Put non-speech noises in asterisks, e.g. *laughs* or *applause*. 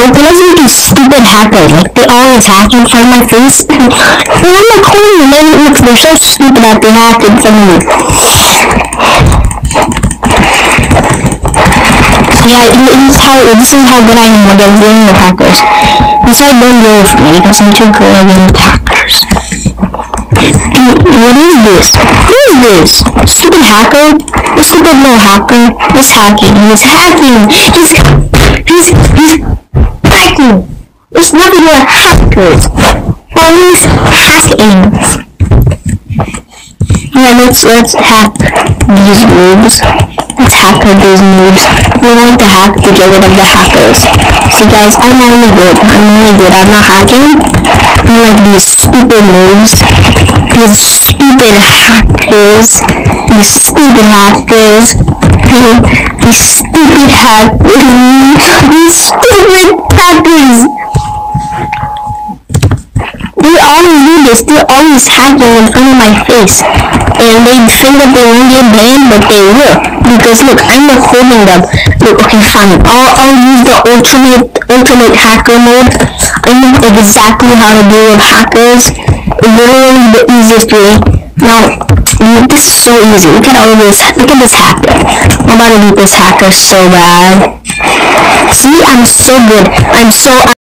Whenever you these stupid hackers, like, they always hack in front of my face. *laughs* And I'm like, holy, man, look, they're so stupid that they hack in front of me. Yeah, this is how this is how good I am against dealing with hackers. This I don't deal me because I'm too good at dealing with hackers. What is this? What is this? Stupid hacker? Stupid little hacker is hacking. He's hacking. He's he's he's hacking. not but hackers. Always hacking. Yeah, let's let's hack these moves. Let's hack these moves. We want to hack to get rid of the hackers. See guys, I'm really good. I'm really good. I'm not hacking. I like these stupid moves. These stupid hackers. These stupid hackers. *laughs* These stupid hackers. *laughs* These stupid hackers. They always do this. They're always hacking in front of my face. And they think that they won't get banned, but they will. Because look, I'm recording them. Look, okay, fine. I'll, I'll use the ultimate, ultimate hacker mode. I know exactly how to deal with hackers. Literally the easiest way. Now, this is so easy. Look at all this. Look at this hacker. I'm about to beat this hacker so bad. See, I'm so good. I'm so...